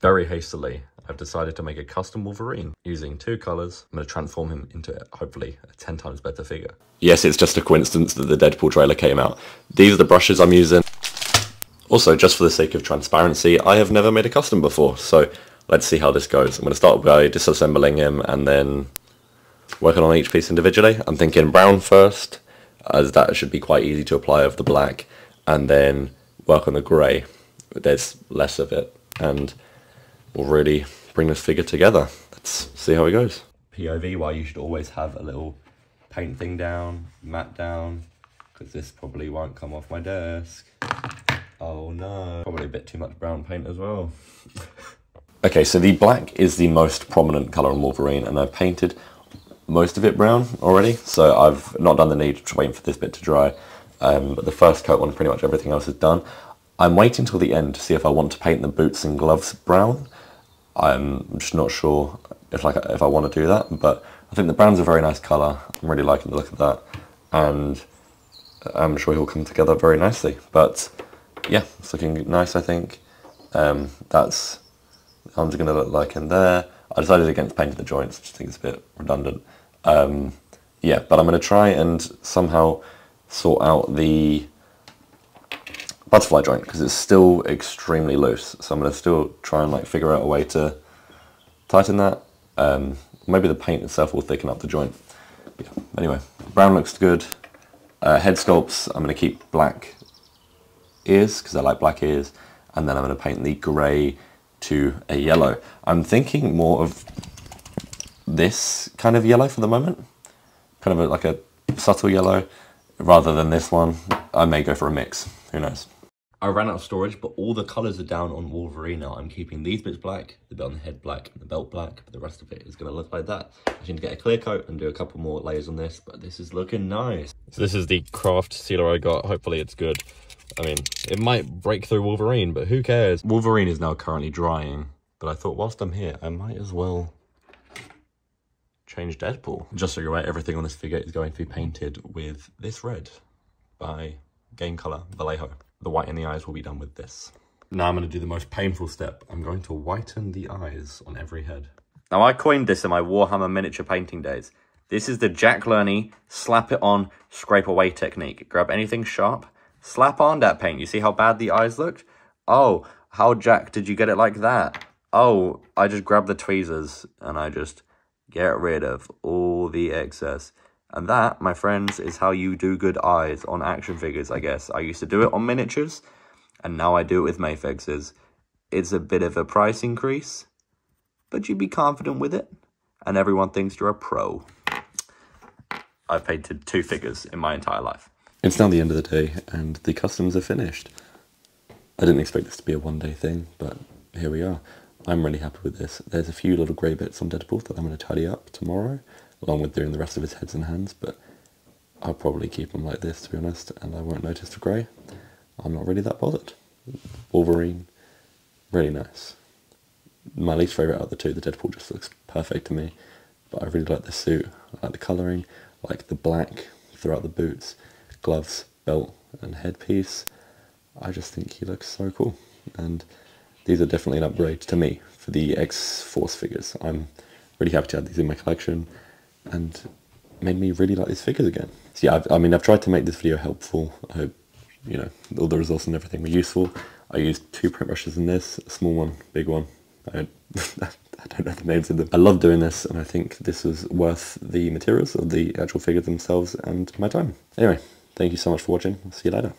Very hastily, I've decided to make a custom Wolverine using two colours. I'm going to transform him into, hopefully, a 10 times better figure. Yes, it's just a coincidence that the Deadpool trailer came out. These are the brushes I'm using. Also, just for the sake of transparency, I have never made a custom before, so let's see how this goes. I'm going to start by disassembling him and then working on each piece individually. I'm thinking brown first, as that should be quite easy to apply over the black, and then work on the grey. There's less of it, and we'll really bring this figure together. Let's see how it goes. POV, why you should always have a little paint thing down, mat down, because this probably won't come off my desk. Oh no. Probably a bit too much brown paint as well. okay, so the black is the most prominent colour on Wolverine, and I've painted most of it brown already, so I've not done the need to wait for this bit to dry. Um, but the first coat on pretty much everything else is done. I'm waiting till the end to see if I want to paint the boots and gloves brown. I'm just not sure if like if I want to do that, but I think the brown's a very nice colour. I'm really liking the look of that, and I'm sure he'll come together very nicely. But yeah, it's looking nice, I think. Um, that's arms are going to look like in there. I decided against painting the joints, which I think is a bit redundant. Um, yeah, but I'm going to try and somehow sort out the butterfly joint because it's still extremely loose. So I'm going to still try and like figure out a way to tighten that. Um, maybe the paint itself will thicken up the joint. Yeah. Anyway, brown looks good. Uh, head sculpts, I'm going to keep black ears because I like black ears and then I'm going to paint the grey to a yellow. I'm thinking more of this kind of yellow for the moment, kind of a, like a subtle yellow rather than this one. I may go for a mix, who knows. I ran out of storage, but all the colours are down on Wolverine now. I'm keeping these bits black, the bit on the head black, and the belt black, but the rest of it is going to look like that. I need to get a clear coat and do a couple more layers on this, but this is looking nice. So this is the craft sealer I got. Hopefully it's good. I mean, it might break through Wolverine, but who cares? Wolverine is now currently drying, but I thought whilst I'm here, I might as well change Deadpool. Just so you're aware, everything on this figure is going to be painted with this red by Game Color Vallejo. The white in the eyes will be done with this. Now I'm going to do the most painful step. I'm going to whiten the eyes on every head. Now I coined this in my Warhammer miniature painting days. This is the Jack Learney slap it on, scrape away technique. Grab anything sharp, Slap on that paint. You see how bad the eyes looked? Oh, how Jack did you get it like that? Oh, I just grab the tweezers and I just get rid of all the excess. And that, my friends, is how you do good eyes on action figures, I guess. I used to do it on miniatures, and now I do it with Mafexes. It's a bit of a price increase, but you'd be confident with it, and everyone thinks you're a pro. I've painted two figures in my entire life. It's now the end of the day and the customs are finished. I didn't expect this to be a one day thing, but here we are. I'm really happy with this. There's a few little grey bits on Deadpool that I'm going to tidy up tomorrow, along with doing the rest of his heads and hands, but I'll probably keep them like this to be honest, and I won't notice the grey. I'm not really that bothered. Wolverine, really nice. My least favourite out of the two, the Deadpool just looks perfect to me, but I really like the suit. I like the colouring, I like the black throughout the boots gloves, belt and headpiece. I just think he looks so cool. And these are definitely an upgrade to me for the X-Force figures. I'm really happy to have these in my collection and made me really like these figures again. So yeah, I've, I mean, I've tried to make this video helpful. I hope, you know, all the results and everything were useful. I used two print brushes in this, a small one, big one. I, I don't know the names of them. I love doing this and I think this was worth the materials of the actual figures themselves and my time. Anyway, Thank you so much for watching. See you later.